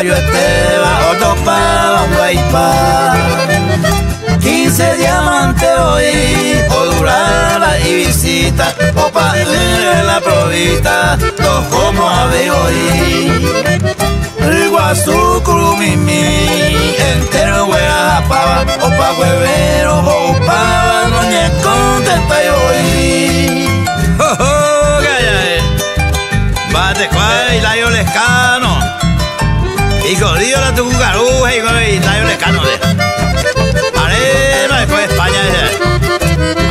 Gallo esteba, otro pa, un guaypa. 15 diamantes hoy, o y visita, o en la provita, dos como ave hoy. Iguazú, Curumimi, entero hueá pava, o pa' huevero, o pa' no ñe contenta hoy. ¡Oh, oh, gaya! Bate cuay, layo lescano. Y jodido la tu cucaruja y layo lescano de. Arema después España de.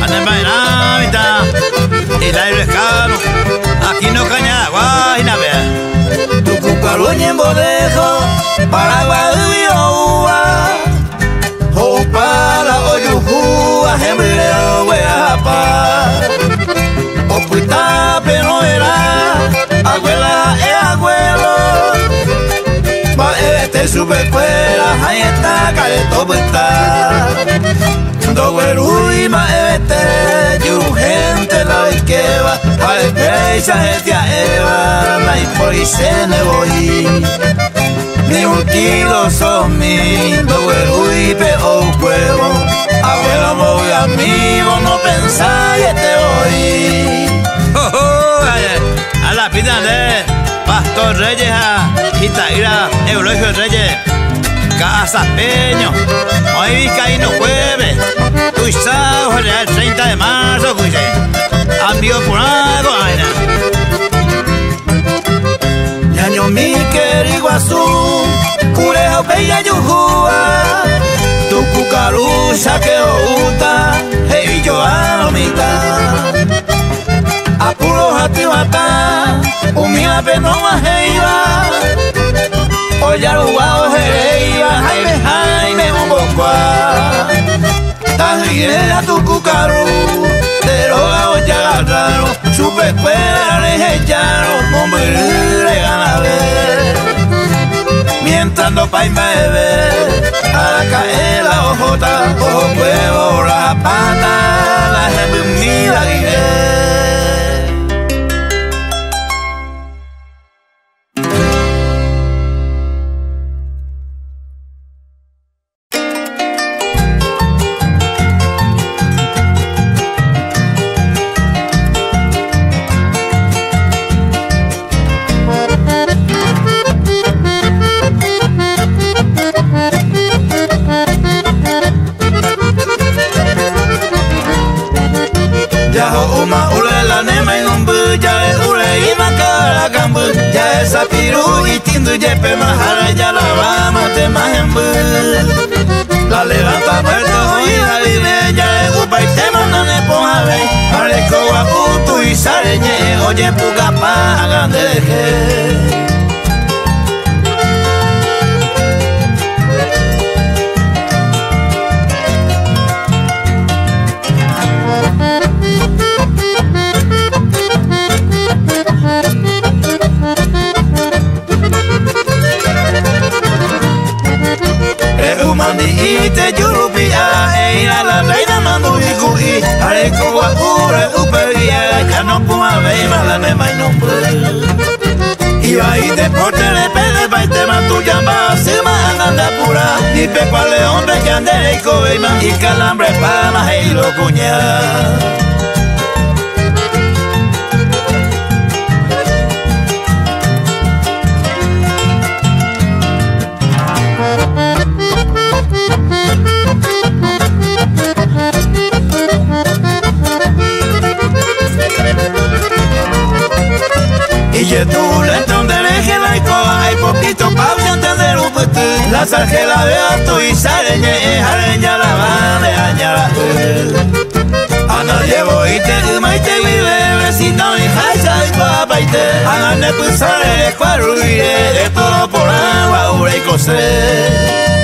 Anda en mitad. Y layo lescano. Aquí no caña guay, vea. Tu cucaruña en bodejo, para guayuba. O para oyujúa, hembreo, hueá O puita, pero era, abuela, es Va este supercuela, ahí está, careto puita. Do güeruy, ma este, yu gente la viqueva, a esa gente a Eva, la y por ahí se ne voy. Ni un kilo son mi, do güeruy, pe o huevo. Abuelo, voy amigo, no pensáis este hoy. ¡Oh, oh! A la pida de Pastor Reyes a Itaira, Eulogio Reyes. Casa Peño, hoy Vizcaíno jueves, Tuizao, el 30 de marzo, cuye, envío por algo, vaina. Ñaño mi azul, curejo bella yujúa, tu cucarucha que outa, hey Apuro hati mata, umia no heiva, Oyaruba Jereiba, Jaime Jaime Mombocua. Tajirera tu cucaru, deroga Oyagarraro, supe escuela Rejellaro, Mombirire Ganabé. Mientras no pa' bebé, a caer la ojota, ojo huevo, la pata, la jemimida guiré. Puga pagan de anda pura ni pe cuale hombre que ande y coima y calambre pa ma e lo cuña. Y yo mutu Lazarkela behatu izaren ege jaren jala bale anjala Ana llevo ite te duma y te vive Vecino y y tu apaite Ana nepuzare, cuarruire De todo por agua, ure coser.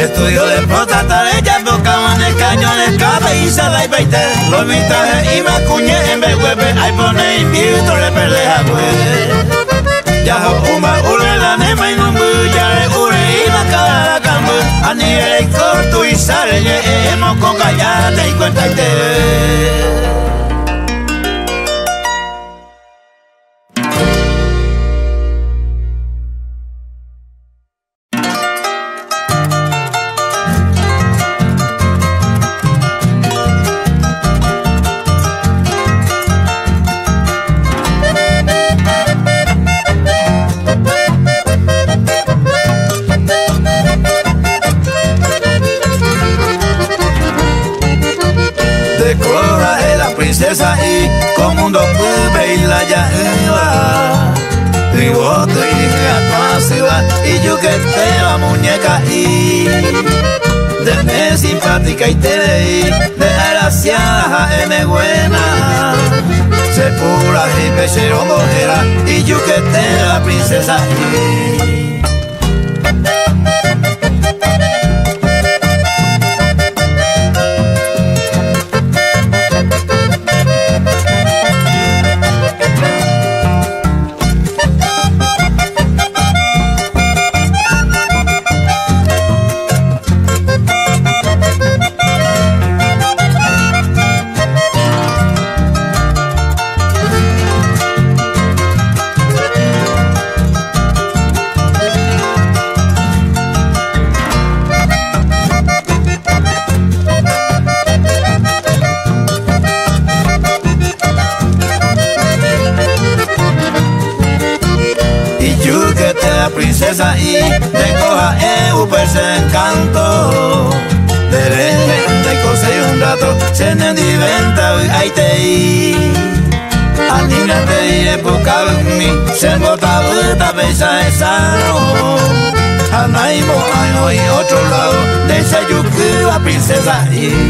Estudio de protatare, ya tocaban el cañón, escape y sala y peite. Los mitrajes y macuñe en vez huepe, ahí pone invito, le perleja pues. Ya uma ure la nema y no ya le ure y la cara cambu. A nivel corto y sale, hemos con callate y cuenta y. simpática y te leí, desgraciada, M buena. Se pura y pechero mojera, y you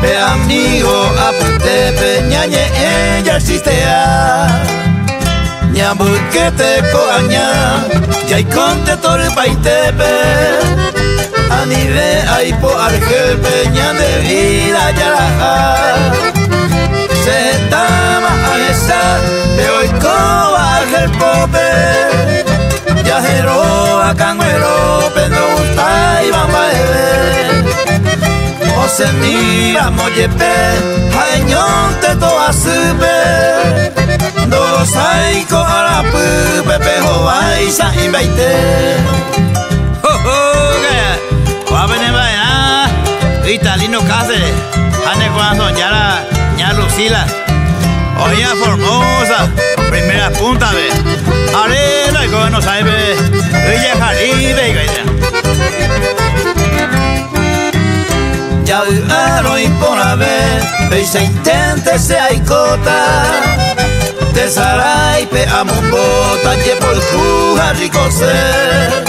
princesa. princesa te coaña y conte torpa paitepe Anive hay po argel peña de vida ya Se tama a esa de hoy co argel pope. Ya jero a canguero pendo gusta y bamba O se mira moyepe Jañón te to sube. Saiko arapu pepe hoai sa imbaite ho ho gaya wabene baya italino case ane corazón ya la ya lucila. Oye, Formosa, primera punta, ve. Arena y no sabe, ella Jaribe, Ya aro y por haber se intente se cota Te sarai pe bota que por juja rico ser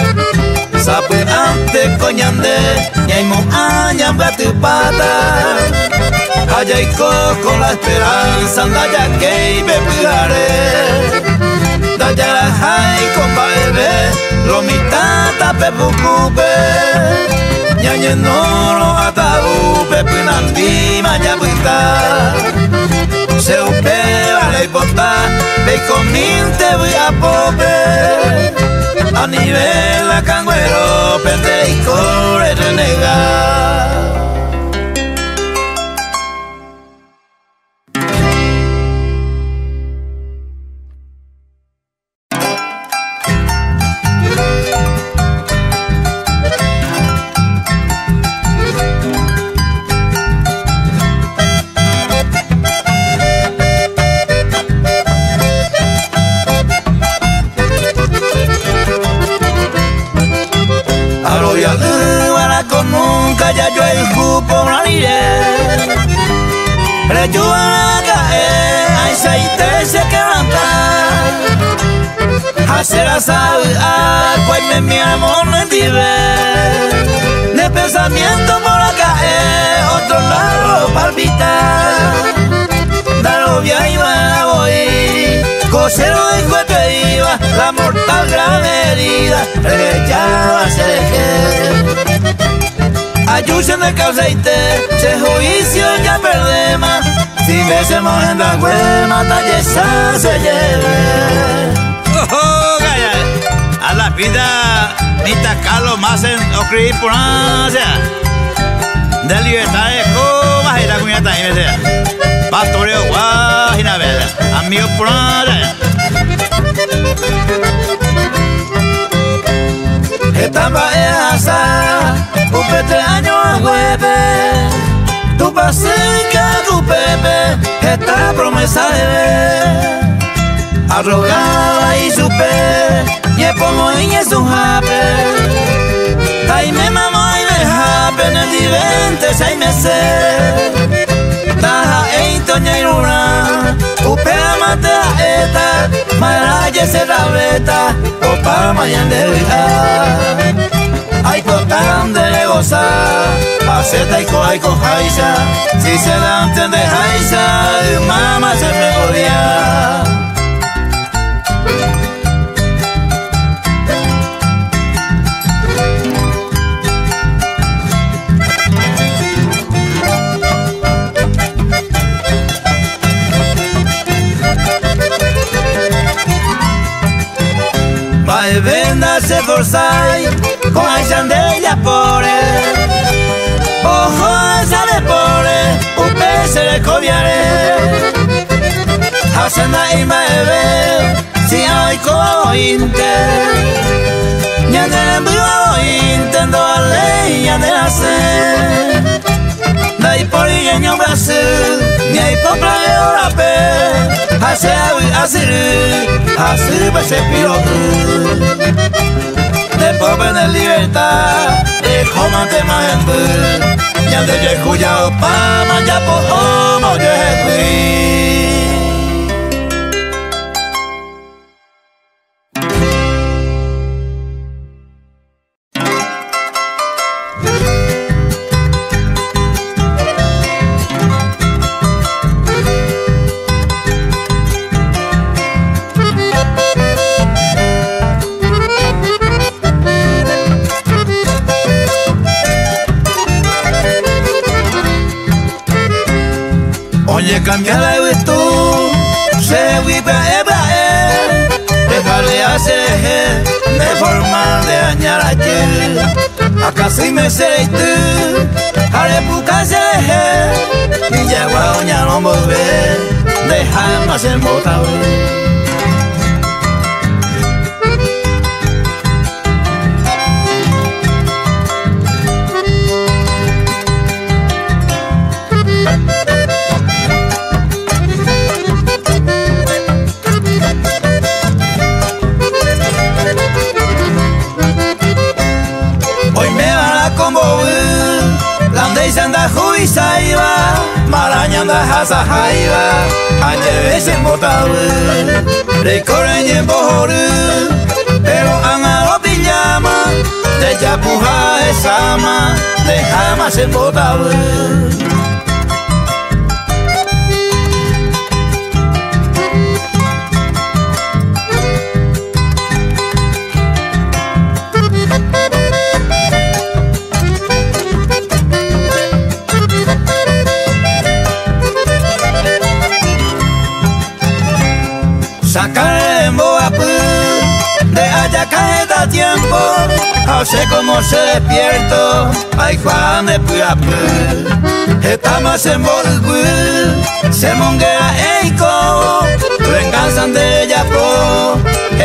Sape ante coñande Ñaimo aña tu pata. Allá y con la esperanza Andaya que me cuidaré. Daya la jai con baebe Lo mitata pe bucupe Ñañe noro ataú pe pinandi Maya buita Se upe vale bota Pe comil te voy a pope A nivel la canguero Pende y corre renegar sabe a cuál mi amor no de pensamiento por acá otro lado palpita Dalo via iba voy. Cosero de juguete iba la mortal grave herida regallaba se dejé Ayusen de causa y te se juicio ya perdemos si besemos en la huema talleza se lleve. a la vida ni tacalo más en ocri sea de libertad de coma y la cuña también sea pastoreo guajina vela amigo pura Estaba en asa, un pete año hueve, tu pasica, tu pepe, esta promesa de ver arrogaba y supe y pongo en su jape. Ay me mamó y me jape en el divente seis meses taja e toña y luna upe amate eta maraye se la beta opa mayan de vida ay potan de goza paseta y coja y cojaisa si se dan de jaisa mamá se me podía se con a xandella pore Ojo sale pore un pese le coviare Hacenda y maeve si hay cointe Ñande vivo intendo a ley ya de hacer. Dai por yeño Brasil ni hay popla de orape. Hasewi asiri, asiri pa se pilotu De pobre de libertad, de comandante mahendru Ya de je kuya opa, ma ya po homo jamás embotabu eta mazen bolgu Zemongea eiko duen galzan de japo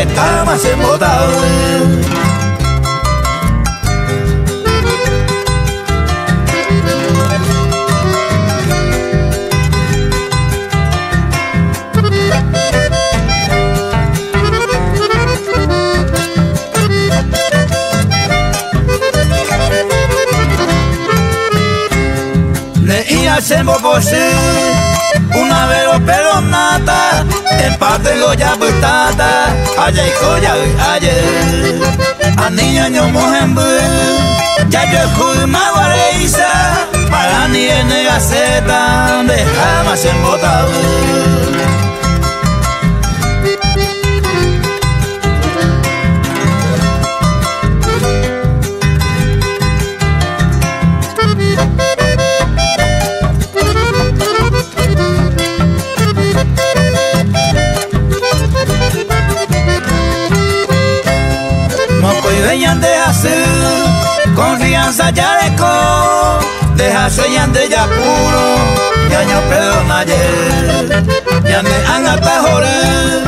eta mazen botau hacemos così una vero pelonata empate lo ya butata ayer coya ayer. A niña yo mojembu ya yo fui maguareisa para ni en gaceta. Dejamos en botado confianza ya de co, deja de ya puro, ya no pedo ayer, ya me han atajoré,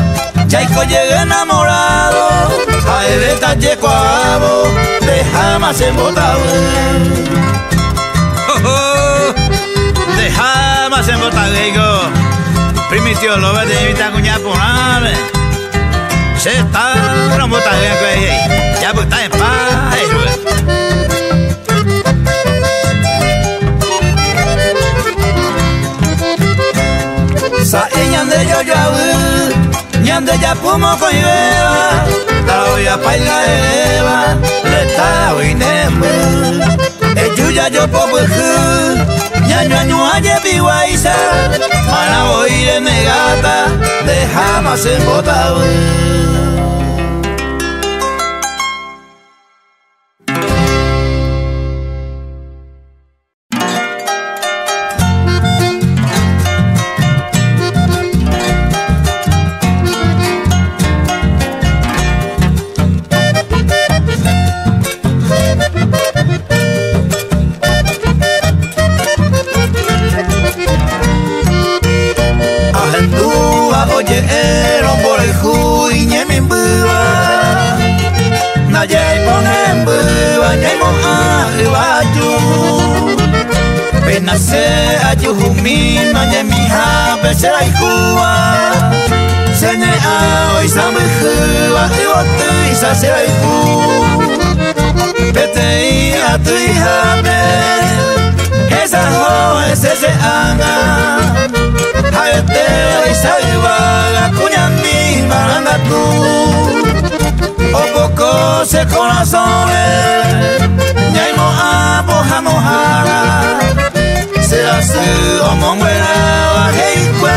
ya llegué enamorado, a él talle cuavo, deja más embotado. Oh, oh, deja más embotado, primitio lo ves de mi cuña por se está no botado, ya pues está en paz, sa e nyande yo yo nyande ya pumo ko iba ta ya paila eva le ta oinemu e yuya yo po buju nyanyo anyu aye biwaisa para oír negata dejamos en botado se ana seanga haetela isaibala kunyambi barangatu opoko se corazone nyaimo abo hamohara se ase omongwela waheikwe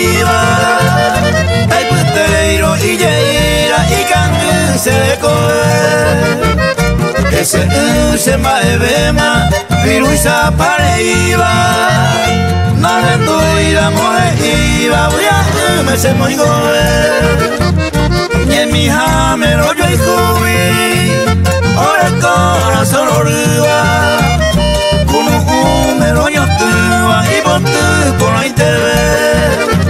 no le iba Ay puteiro y yeira y cangu se le coge Ese u se ma ebema viru y zapare iba No le doy moje iba voy a me se goe Ni en mi jame rollo y jubi Ora el corazón arriba ibotu por ahí te ve Moko y beba nye mi jame Roño he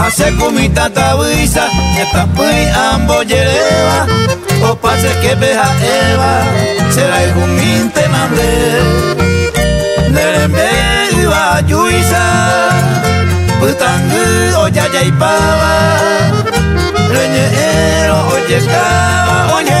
Hase kumita tawisa Eta pui ambo yereva O pase que beja eva guminte nande Nerembe iba yuisa Putangu o yaya y pava. Reñero, oye cava, oye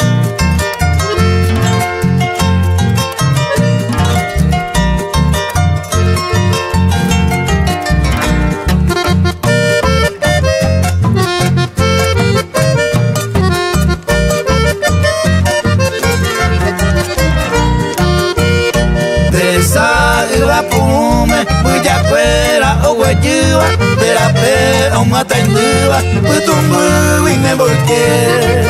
en duba Putumbu y me volqué.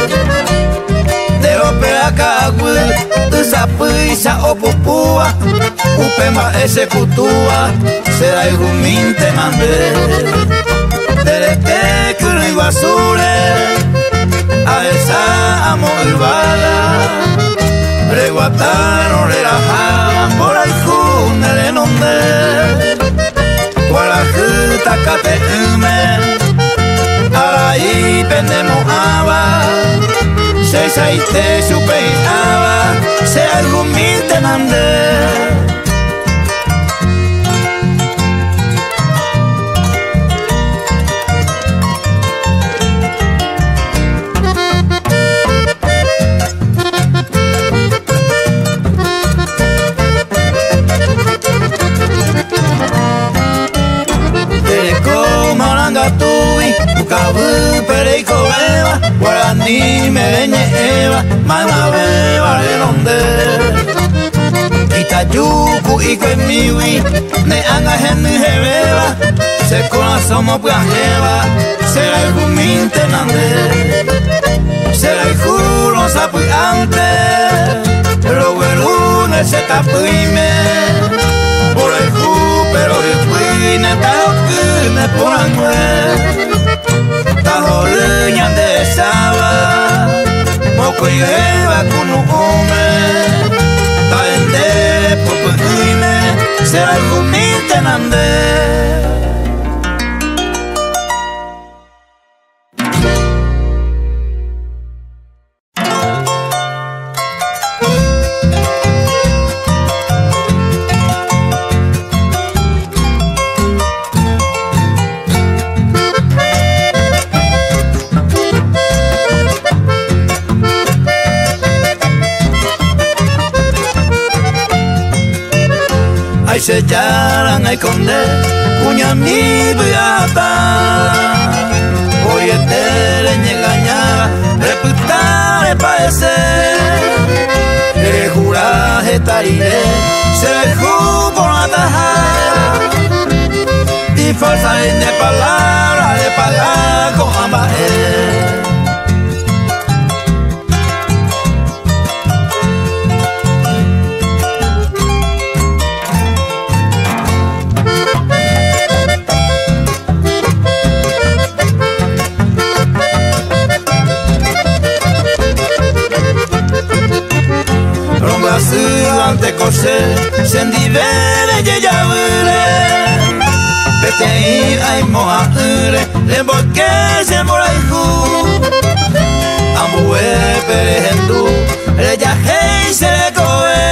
De opera cagüe Usa pisa o pupúa Upema ese cutúa Será el guminte mandé. Derete culo y basure A esa amo y bala Reguataron, relajaban por ahí junere nonde Guarajuta cate ume Araí pendemo aba Seis aite supe aba Se algún minte nande tui Ukabu pereiko eba Guarani mereñe eba Mama beba relonde Itayuku iko emiwi Ne anga henu hebeba Se corazón mo jeva Será el guminte nande Será el juro sapu ante Pero el se tapuime Por el ju pero el cuine Tajo kune por luñan de saba. Moko y beba kunu ume Ta endere popo kuime Será el guminte nande se morai hu Amue pere hendu le ya hei se le koe.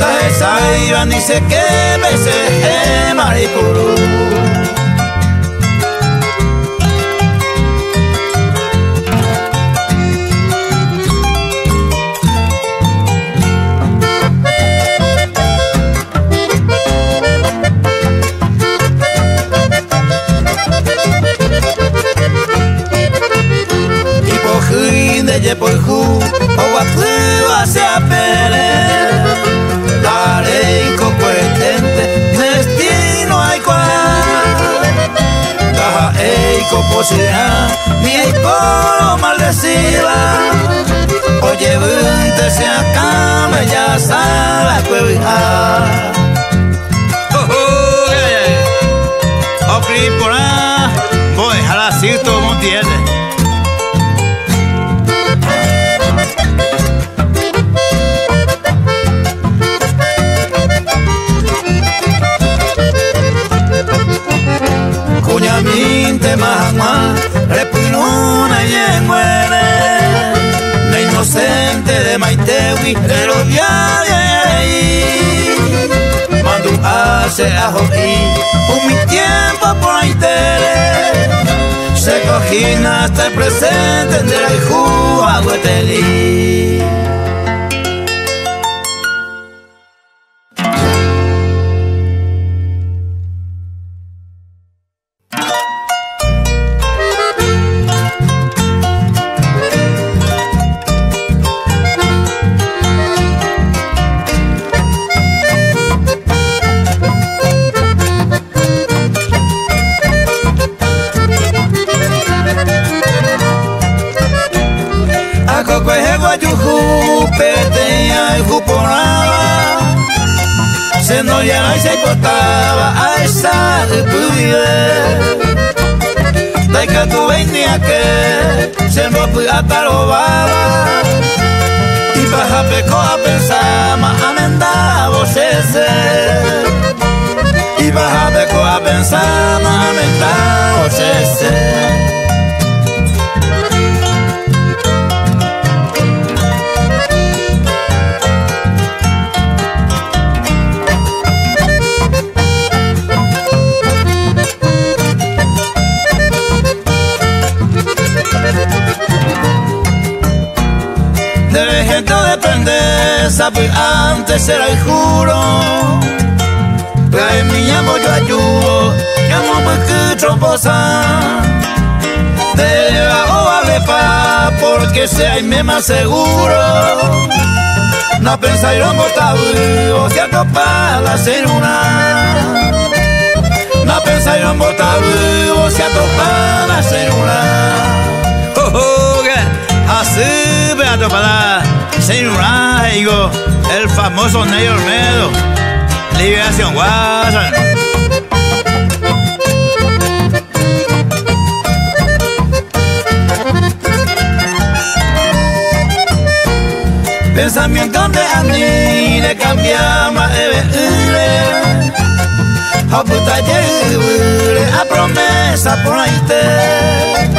Da he saira ni se ke bese he maripuru ye por ju o wa fu hace a pere dare incompetente destino hay cual. Caja e composea ni hay por maldecida. Oye vente se acaba ya oh, yeah, yeah. Oh, Cripora, voy a la cito Montiel. Cuñaminte mamá, repinuna y muere. La inocente de Maitewi, el odiado y Mando hace a un mi tiempo por Aitere. Se cogina hasta el presente de la Ijua Se no ya y se cortaba a esa de Taika tu venía que se no puede atarobaba y baja peco a pensar más amendado se y baja peco a pensar más amendado se sabe antes era el juro. Trae mi amo yo ayudo Que amo porque tromposa De la o pa Porque sea y me más seguro. No pensáis en botar vivo Si la sin una. No pensáis en botar vivo Si la sin una. Oh, oh, así me atopala Señor digo, el famoso Ney Olmedo, Liberación Guasa. Pensamiento de Ani de cambiama ebe A puta a promesa por ahí te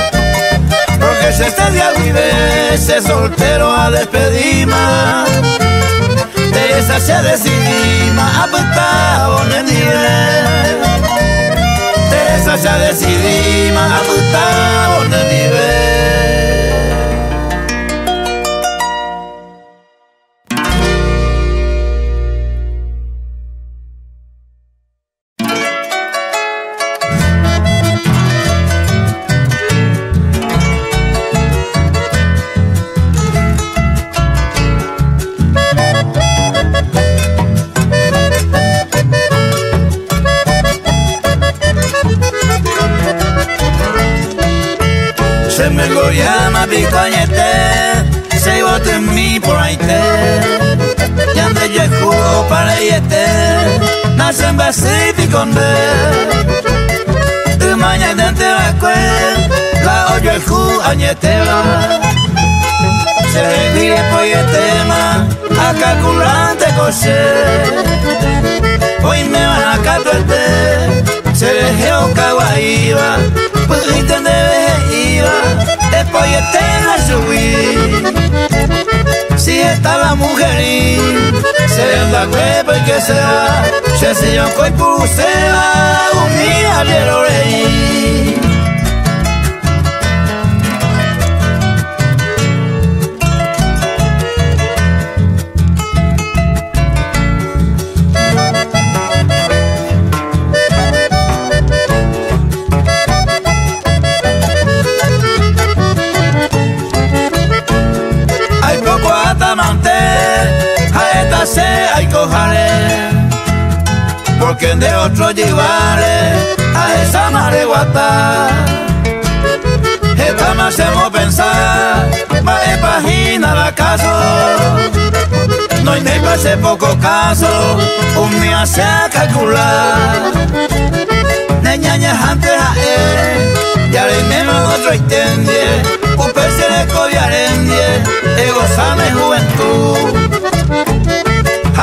porque se está día vive, se soltero a despedima. De esa se decidima a puta en nivel. De esa se decidima a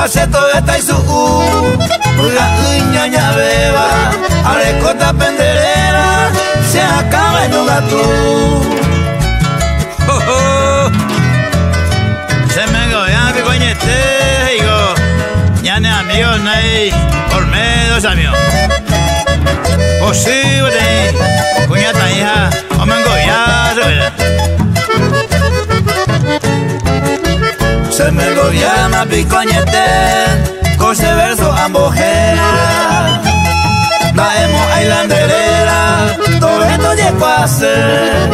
hace todo esta y su la ñaña beba, arecota penderera, se acaba en un gato. Oh, oh. Se me goya que coñete, digo, ya ne amigos, no hay por medio, amigo. Posible, cuñata hija, o me engoya, Se me lo llama picoñete, cose verso ambojera. Daemos ailanderera, todo esto llegó a ser.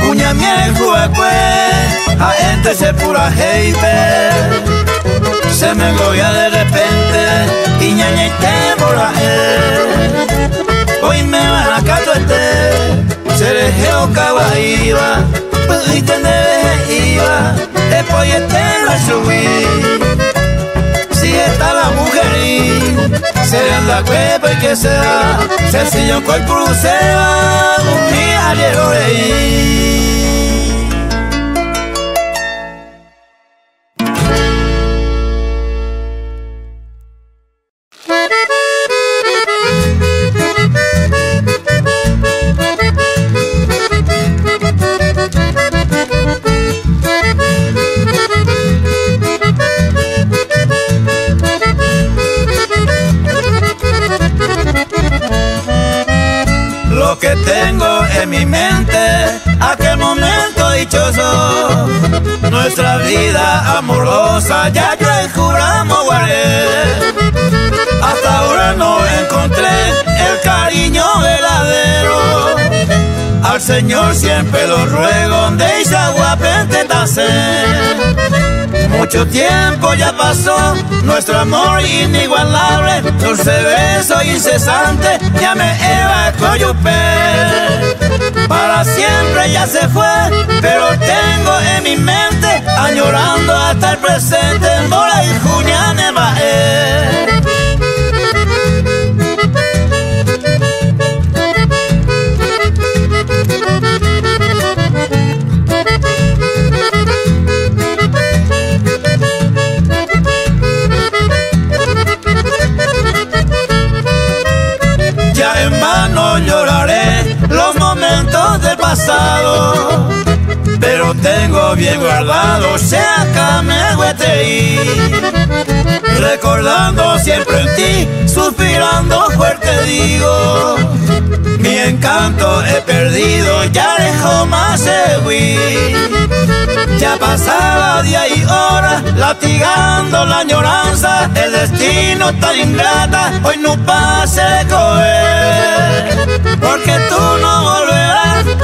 Cuña miel juecue, a gente se pura hate. Se me goya de repente, y ñaña y él. Hoy me van a catuete, se le geo cabaíba, y iba después la subir. Si está la mujer se la cueva y que sea, sencillo con el crucero, un día de nuestra allá Señor siempre lo ruego, de esa guapente Mucho tiempo ya pasó, nuestro amor inigualable, dulce beso incesante, ya me yo para siempre ya se fue, pero tengo en mi mente, añorando hasta el presente, Mora y Julián pero tengo bien guardado, y recordando siempre en ti, suspirando fuerte digo, mi encanto he perdido, ya dejo más ya pasaba día y hora, latigando la añoranza, el destino tan ingrata, hoy no pase coger,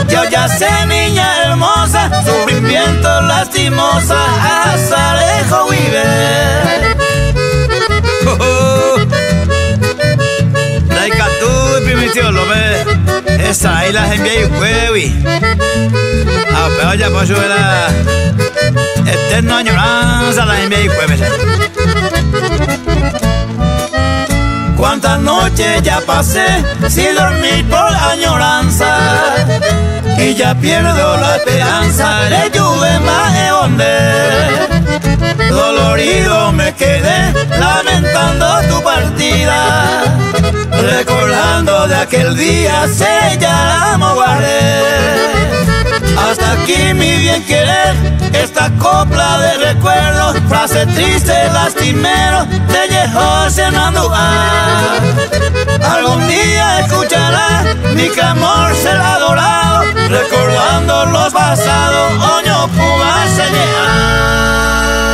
yo ya sé niña hermosa, sufrimiento lastimosa, hasta lejos vive. Laika tú, primicio, lo ves, esa ahí las envié y cuevi. Ah, pero ya sube la eterna añoranza las envié y cuevi. Cuántas noches ya pasé sin dormir por añoranza. Y ya pierdo la esperanza de lluve más de donde dolorido me quedé lamentando tu partida recordando de aquel día se llamo guardé. Hasta aquí mi bien querer, esta copla de recuerdos, frase triste, lastimero, de viejo cenando. Algún día escuchará mi clamor será adorado, recordando los pasados, oño puga Imba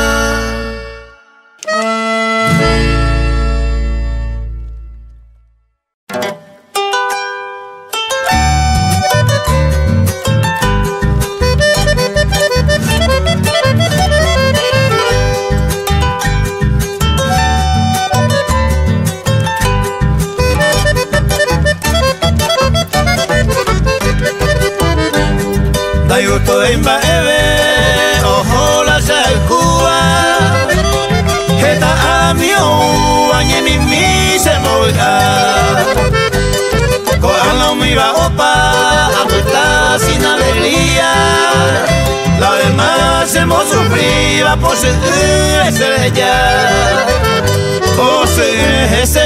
sufrido por ser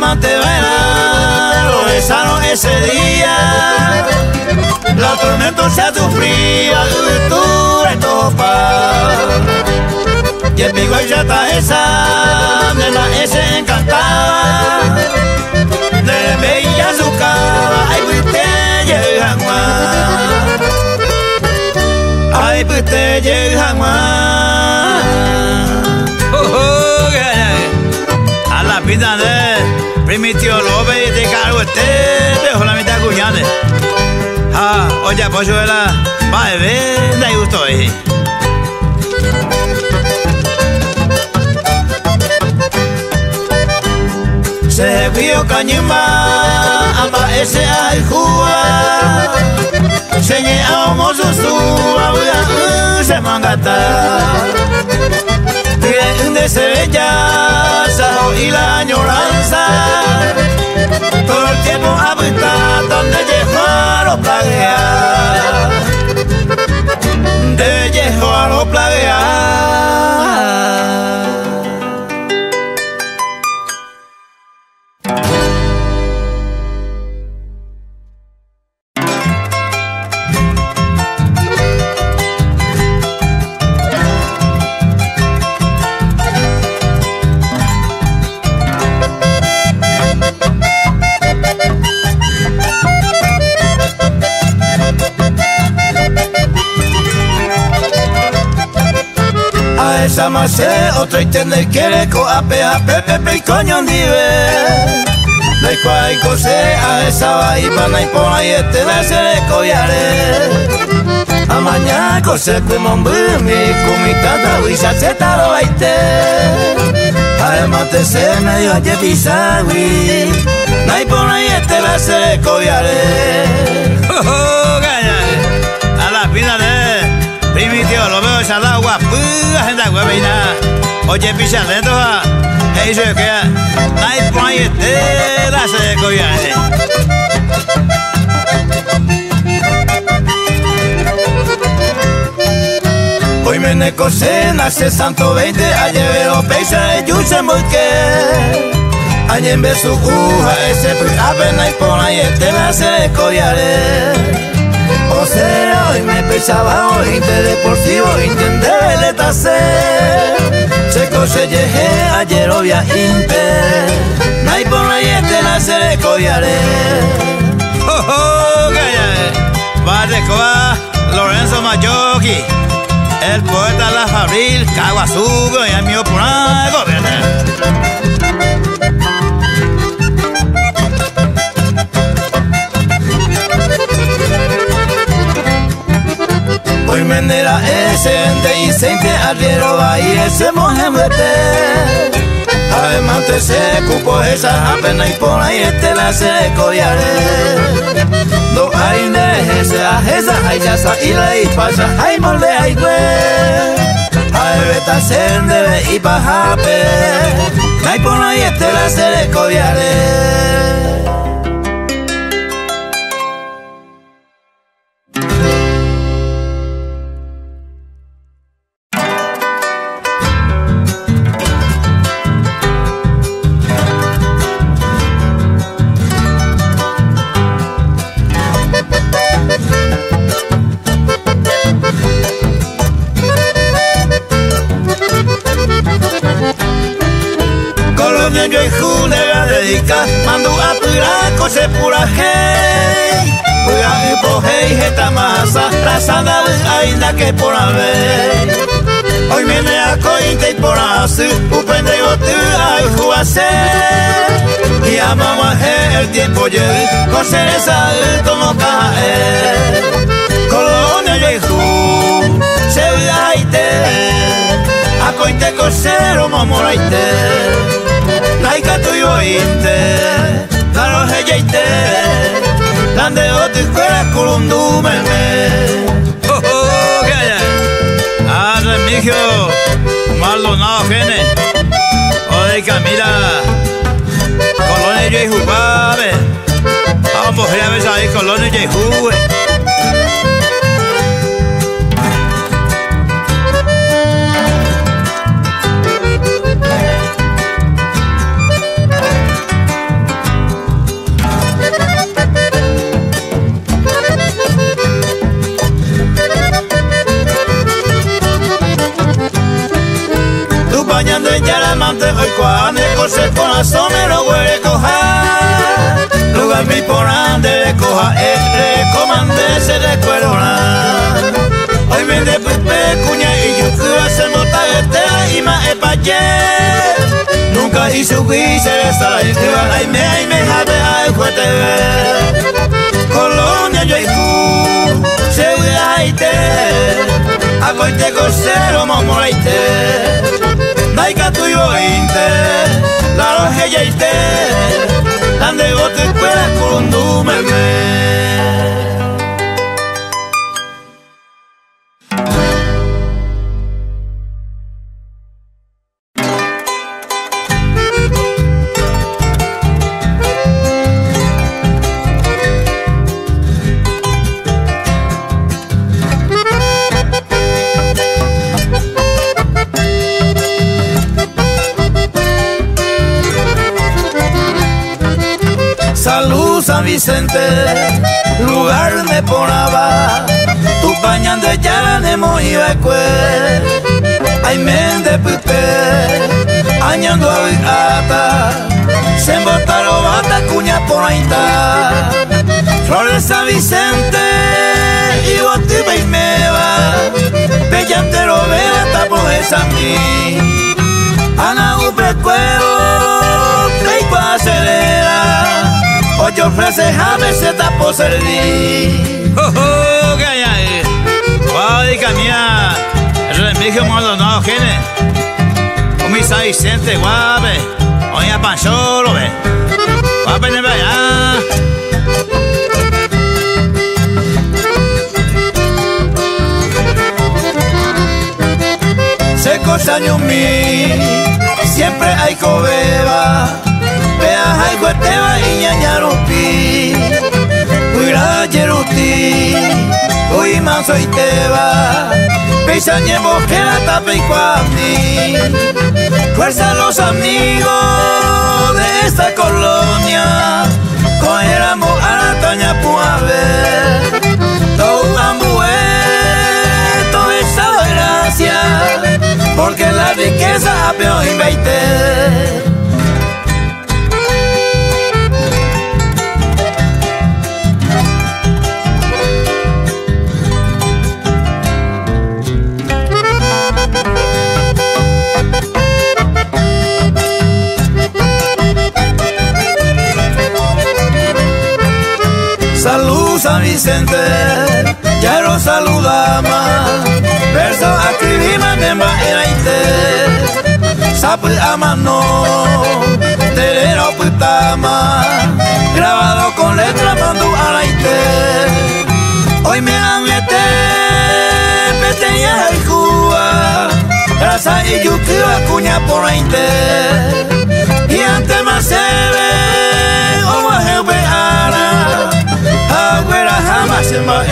verá, lo besaron ese día. La tormenta se sufría, de y topa. Y el pico ya está esa, nena ese encantada. De bella su cara, ay, pues te llega más. Ay, pues te llega más. Oh, oh, la vida de Primitio López y te cargo este dejo la mitad cuñade. Ah, oye, pues la va a ver, da gusto ahí. Se vio cañima, amba ese ay jua. Señe a mozo su se mangata. De se ya y la añoranza. Todo el tiempo habita donde llegó lo plaguea de llegó a sama se otro y tener que le coa pe a pe pe pe y coño ni ve no hay cose a esa va bai, y pa ba no hay por ahí este da se le coyare a mañana cose te mombe mi comita da huisa se aite a el mate se me dio a pisa este da se le a la pina de. Pina de Primitio, lo veo esa agua, puh, agenda huevina. Oye, picha lento, ha. Hey, yo que hay puñetera se coya. Hoy me ne cocena, se santo 20, ayer veo peisa de yuche que Ayer en su uja, ese apenas y por ahí este la se coyaré. O sea, hoy me pensaba hoy de deportivo, intenté tase. Se coche llegué ayer obvia inte. Nay por ahí este la se coyaré. Oh, oh, Va de coa, Lorenzo Mayoki. El poeta La Fabril, Caguasugo y el mío por algo, Hoy mendera ese ente y se ente arriero y ese mojemete Además te se cupo esa apenas y por ahí este la se coyaré Do de ese a esa hay ya sa y la y pasa hay molde hay güey. Hay beta sen debe y pajape Hay por ahí este la se coyaré Mando a pura cose pura hey. Pura mi po hey heta masa Rasanda ainda que por haber. Hoy viene a cointe y por asu Upende yo tu ay juase Y amamos el tiempo lleve Coser esa como caer. Colonia Se aite. A cointe cosero mamoraite laika tuyo ite Laro heya ite Lande otu kuera kulundu meme Oh, oh, que haya Arre, mijo Maldonado, gene. Oye, Camila Colonia y Jubabe Vamos, a ver ahí, Colonia y Yaramante hoy cuando cose corazón me lo huele coja lugar mi por ande le coja el recomande se recuerda hoy me de pepe cuña y yo que hace nota este y ma epaye nunca hice un se está ahí ay me ay me jade ay fuerte colonia yo y tú se huye a coite cosero momoraite Naika tuyo inte La roja ya ite Ande gote kuera kurundu San Vicente, lugar de Ponaba, tu pañan de Yaranemo y Becue, ay men de Pupe, añando a ata, se embotaro bata cuña por aita, flores San Vicente, y botiba y meva, bellantero vela tapo de San ana upe cuero, te acelera Oye, ofrece jame se tapo serví. ¡Oh, oh! ¿Qué hay? ¡Ay, camina! Remigio Maldonado, ¿quién es? Un misa Vicente, guape. Oye, Pancholo, ve. Guape, ne allá. secos años mí, siempre hay cobeba, hay guateba y ñañarupi, cuida yeruti, uy manso y teba, pisa ñemo que y cuami, fuerza los amigos de esta colonia, cogeramos a la taña ver, todo ambué, todo esa gracia. Porque la riqueza apenas inveite. Salud San Vicente, ya lo saludamos verso escribimos en bairaite sapu amano. Terero putama. Grabado con letra mando alaite hoy me han este peteña cuba. Grasa y yuki cuña por aite y ante más se ve como jefe ara agüera jamás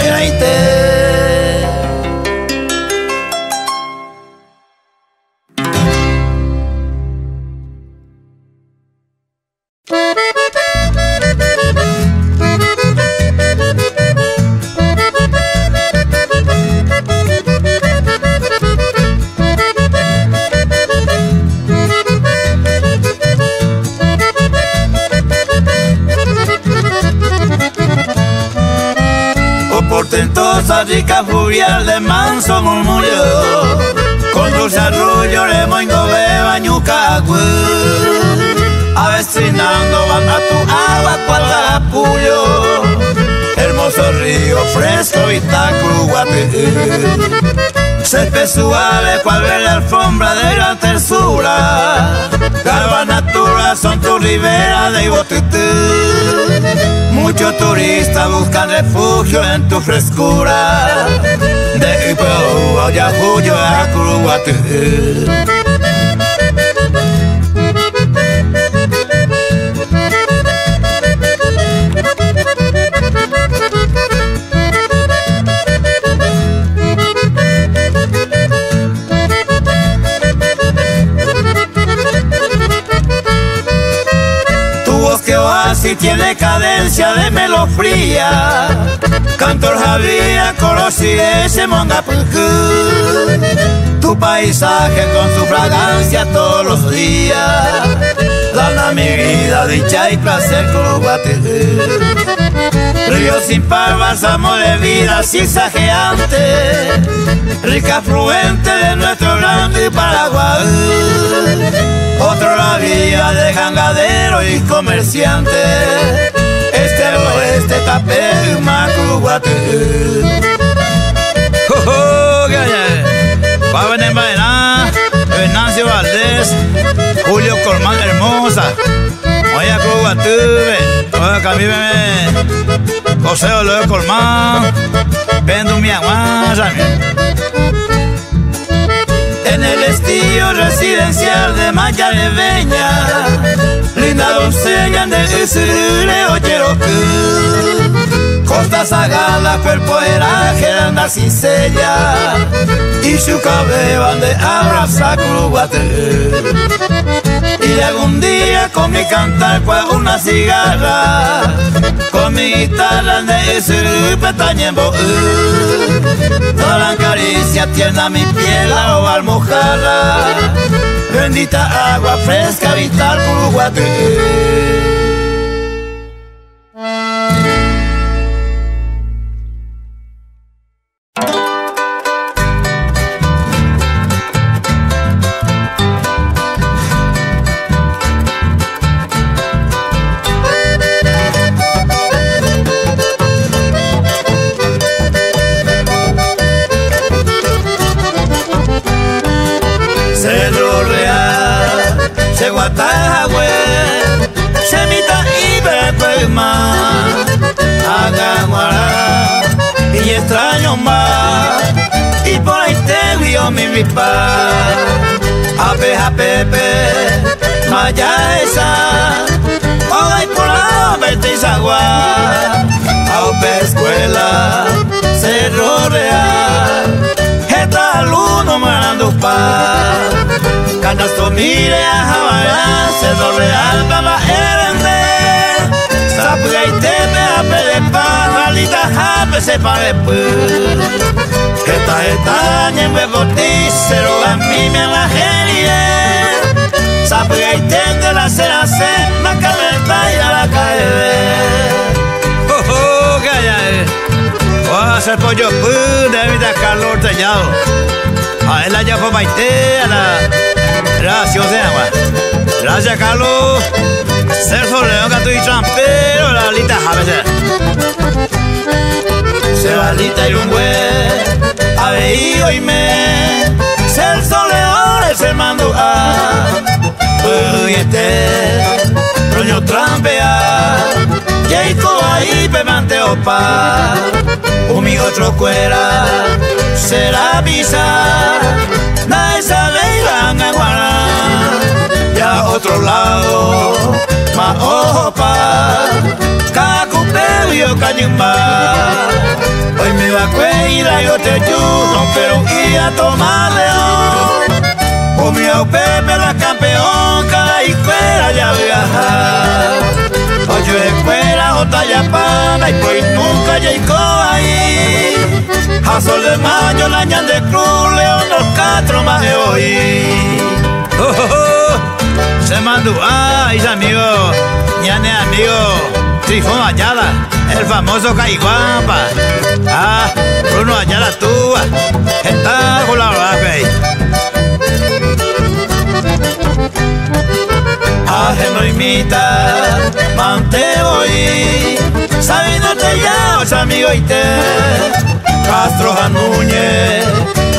furial de manso murmullo, con dulce arrullo, remoingo, beba, ñuca, avecinando van a tu agua, cuatarapullo, hermoso río, fresco, y guate. Césped suave, cual ver la alfombra de gran tersura. Natura son tu ribera de Ibotitú. Muchos turistas buscan refugio en tu frescura. De Ipo a Yahuyo a Si tiene cadencia de melofría. Cantor Javier, Corosi, ese monga Tu paisaje con su fragancia todos los días. Dana mi vida, dicha y placer, Río sin par, bálsamo de vida zigzagueante, rica afluente de nuestro grande Paraguay. Otro la vía de gangadero y comerciante, este oeste tapé, Macuguate. ¡Oh, oh, Va a venir Venancio Valdés, Julio Colmán Hermosa, Oye, Cuguatube, oye, Camíveme. José Olo Colmán, vendo mi aguasa. Estilo residencial de Mayarebeña, linda doncella de Isirule que Costa Sagala, cuerpo era anda sin sella, y su cabello de abraza Y algún día con mi cantar con una cigarra con mi guitarra de ese petañembo Toda la caricia tierna mi piel o almojarra Bendita agua fresca vital Uruguay mi ripa. Ape, pepe, maya esa, hoy por la betizagua, a escuela, cerro real, esta uno marando pa, canasto mire a Javara, cerro real, baba erende, sapuga y tepe, ape de pa, malita jape se pare Esta esta nyembe boticero a mí me la gerie Sabe y tende la cera se la calenta y a la cae Oh oh calla Voy a hacer pollo pu de vida calor tallado A él allá fue baite a la Gracias se llama Gracias Carlos Ser soleo que tú y trampero la lita javese Se valita y un güey Aveío y me. Ser soleón se mando a Uyete Roño trampea Jacob ahí pemante opa. Mi otro cuera Será visa Nadie sabe irán a guaná Ya otro lado Ma opa Cacupe yo cañumba Hoy me va a yo te ayudo, pero y a tomar león. O mi Pepe la campeón, y fuera ya viajar. Oye, escuela, o talla pana, y pues nunca llegó ahí. A sol de mayo, la ñan de cruz, león, los cuatro más de hoy. Oh, oh, oh. Se mandó, ay, amigo, ñane amigo. Trifón Ayala, el famoso Caiguampa. Ah, Bruno Ayala Tuba. Está con la. Ajeno imita, mante voy, sabiéndote ya, os amigo y te, Castro a Núñez,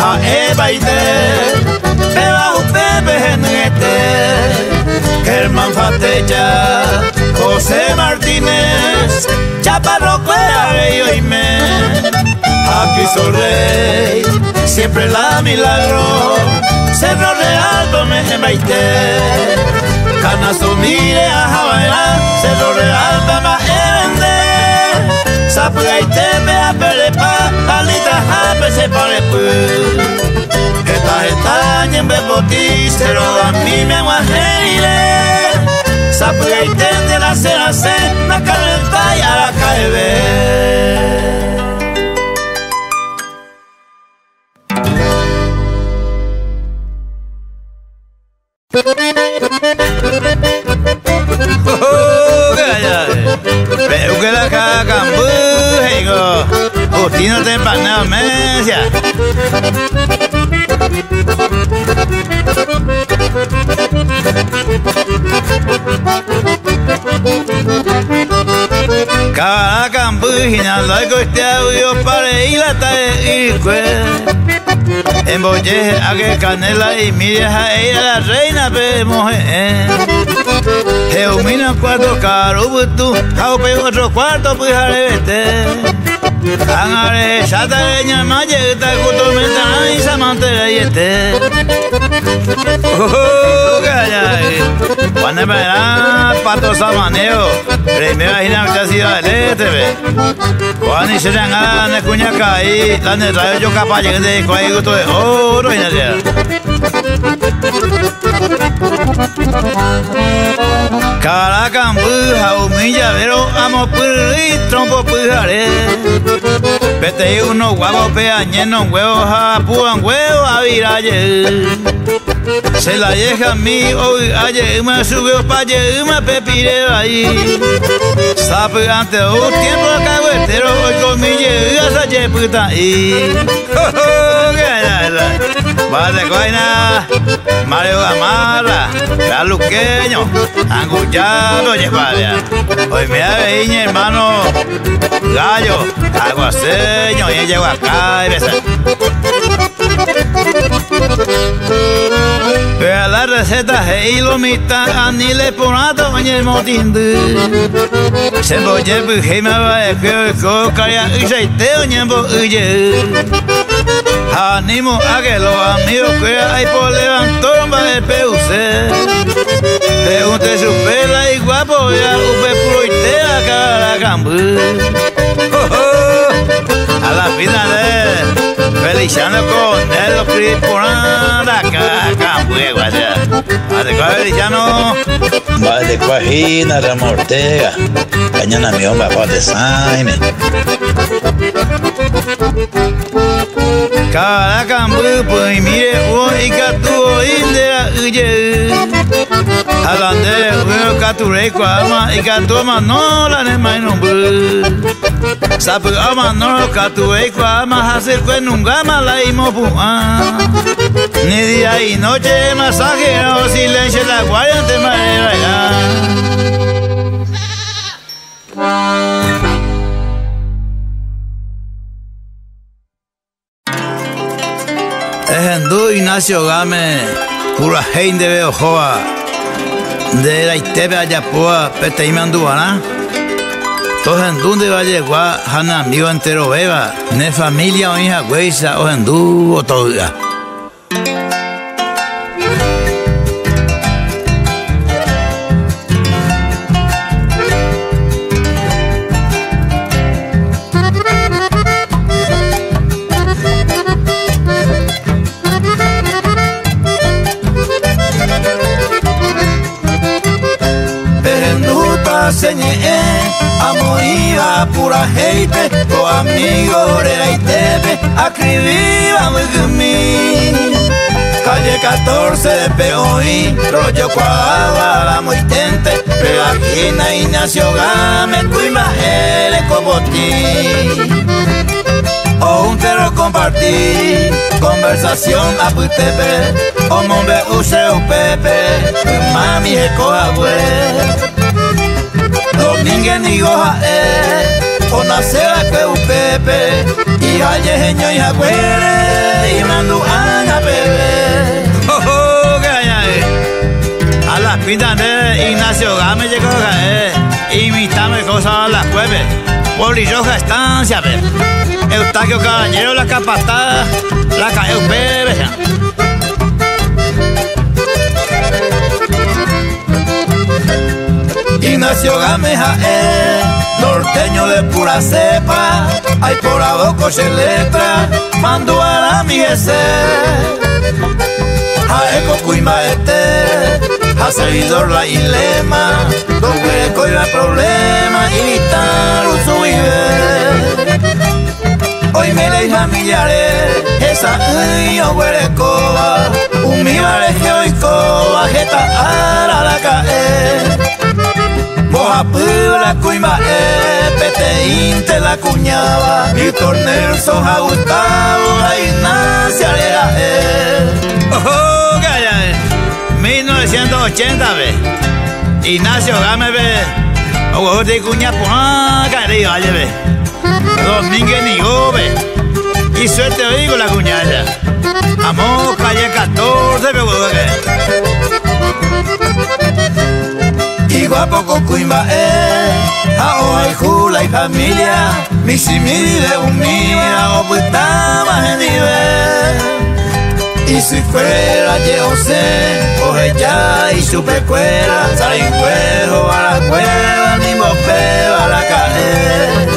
a Eva y te, Beba Pepe Genete, Germán Fatella, José Martínez, Chaparro Cuera, y me. Aquí soy rey, siempre la milagro, Cerro Real, me. Canazo Kana zumire ahabaela Zerrore aldama erende. Zapu gaite beha pelepa Alita jape zeparepu Eta eta nien beboti Zerro da mime guajeire Zapu gaite dela zera zen Nakarren taia lakaebe Zapu gaite dela Cada campugina lo que este audio para ir a En bolle a que canela y mira a ella la reina pe mujer. Geumina cuarto caro butu, pe otro cuarto pues vete. Angare shataleña mayeta kutometa y samantera y este. Oh, calla. Cuando me da pato samaneo, primero imagina que ha sido el este, ve. Cuando se le han de cuñaca y la neta yo capaz de que cuál gusto de oro y nada. Caraca, buja, humilla, pero amo puri, trompo pujare. Vete uno guapo peañeno, huevos a puan huevo a viraye. Se la llega a mí hoy ayer me subió pa' me pepire ahí. Sabe un tiempo acá huertero hoy con mi llega se puta ahí. Vale, coina, Mario Gamarra, Galuqueño, Angullado, Yepalia. Hoy me ha hermano Gallo, Aguaceño, y llego acá y besa. Vea la receta y lo mita anile ponato en el motindu. Se boye bujema va a que cocaria y se te oñembo uye. Animo a que los amigos que hay por levantar va el PUC. De un te supela y guapo ya upe puro y te a cara cambu. A la vida de Feliciano con el criporanda acá cambu guaya. A de cuál Feliciano. Va de cuajina, Ramos Ortega. Cañana mi hombre, de Saime. Cada cambu pues mire o y catu indea uye. Alande uyo catu rei kwa ama y catu ama no la ne mai no bu. Ama no catu rei kwa ama hacer que nunca ma la imo. Ni día y noche masaje o silencio la guardia te mai Ejendu Ignacio Game, pura gente de Beojoa, de la Itepe Ayapoa, Peteimanduana. Todo Hendú de Vallegua, Hana amigo entero beba, ne familia o hija huesa, o Hendú o todo. Amigo de la ITV escribía muy calle 14 de POI rollo cuadra muy tente. Peagina Ignacio Game Cuima el Cobotí o un terror compartir conversación a putepe o mombe use pepe mami ecoa Domingue ni goja e Ona sera que u pepe Y haye jeño y agüere Y mandu ana bebé Oh, gaya eh A las pintas de Ignacio Game llegó eh Imitame cosas a las jueves. Polilloja estancia, ve Eustaquio Caballero, la capataz La caeu bebé Ignacio Gameja es norteño de pura cepa, hay por aboco se letra, mando a la migese, a eco cuima este, a seguidor la ilema, donde coiba problema, imitar un suive. Hoy me leí familiares, esa yo huerecoba, un mi Moja pula cuima e pete inte la cuñaba Víctor Nelson a Gustavo a Ignacia era él. Oh, calla, 1980 ve. Ignacio Game ve. O de cuña pua cari vaya ve. Domínguez ni ve. Y suerte oigo la cuñada Amor calle 14 ve y guapo con cuimba eh. Hay jula y familia Mi simili de mía O puta en nivel. Y si fuera yo sé Coge ya y supe cuera Sale cuero a la cueva Ni mopeo a la caer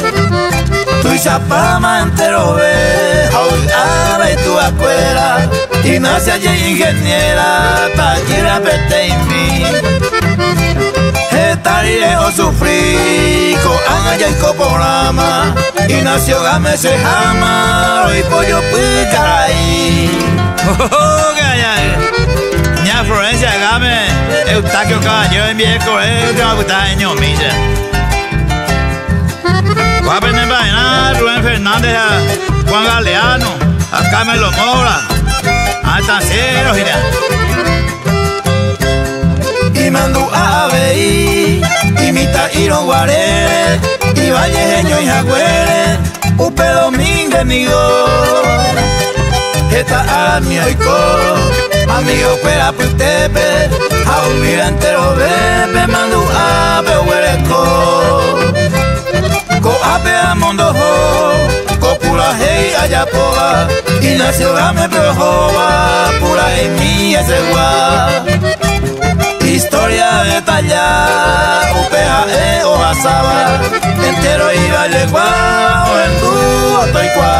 Tu y zapama entero ve Ahora y tu acuera Y nace allí ingeniera Tallera pete y mí Tarire o sufrí con anga coporama y nació game se jama y pollo picaray. Oh, gaya. Ña Florencia game Eustaquio Caballero en viejo colegio a gustar en ñomilla. Guapen en vaina Rubén Fernández Juan Galeano a Carmelo Mora a Tancero gira y mandu a veí imita iro guaré y vallejeño y jagüere upe domingue migo esta mi oico amigo fuera putepe a un mira entero bebe mandu a behuereco co. Ape a mondo ho copula hey ayapoba, y nació Game Jehová, pura en mí ese Historia detallada, upea e o asaba, entero iba el guau, en tu otoicua.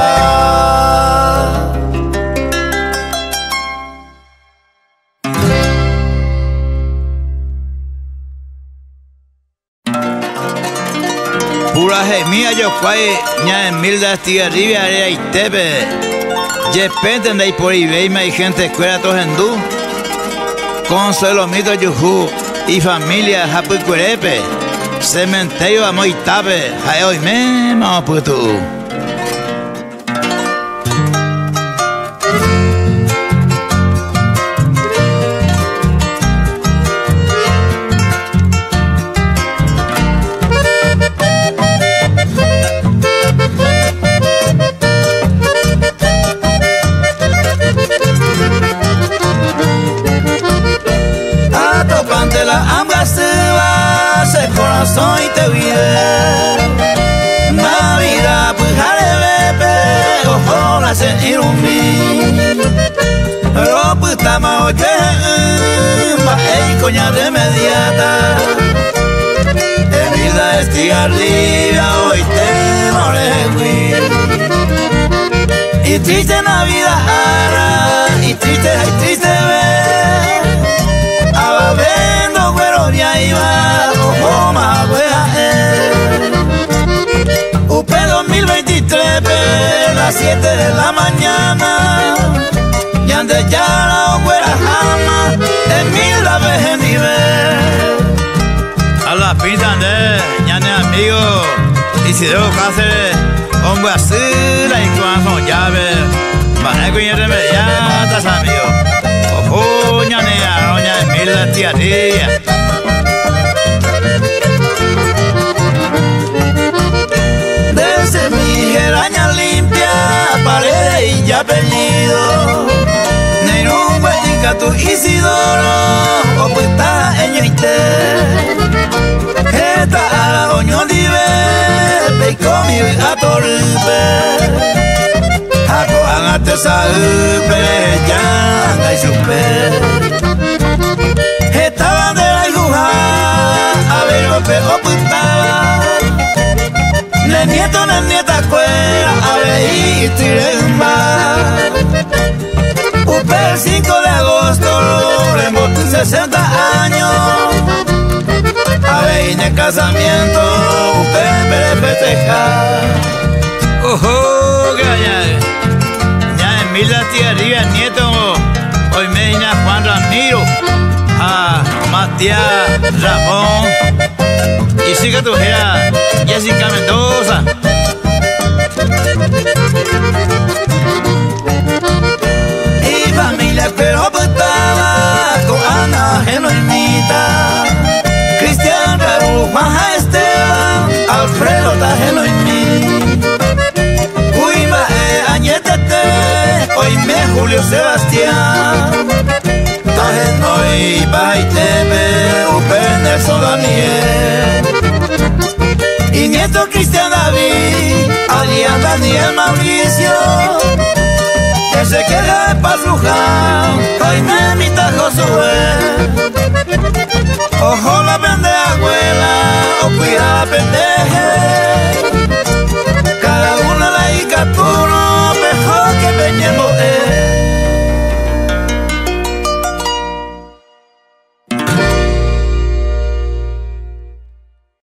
mía yo cuay ña en mil de ribia area y tepe. Ye penten de por hay gente escuela todos hindú consuelo mito yuhu y familia hapu curepe cementerio hae hoy me mamo hoy te Y triste Navidad ara y triste y triste ve Ababendo güero de ahí va Oma UP 2023 las 7 de la mañana. Y ande ya la fuera jama En mil la vez nivel A la de ñane amigo. Isidro Cáceres Hombre así la inclusión llave Para que yo remediatas amigo. Ojo ñane aroña en mil la tía paredes y apellido Nerumba y tu Isidoro Opuesta en atorpe Ako angate saupe Yanga y supe Esta bandera y juja A ver, ope, opuesta Ne nieto, ne nieta cuera y Tiremba. Upe el 5 de agosto, Remo 60 años. Aveine casamiento, Upe pere festejar. Que Ya la tía arriba, nieto, hoy me Juan Ramiro. a Matías Ramón. Y sigue tu hija, Jessica Mendoza. Y familia pero botaba con Ana Genuinita Cristian Raúl, Juan Esteban, Alfredo Tajeno Añetete, hoy me Julio Sebastián. Tajeno y Baiteme, Upe Nelson Daniel. Y nieto Cristian David, Adrián Daniel Mauricio, que se queda en Paz Luján, Jaime Mita Josué, ojo la vende abuela, o cuida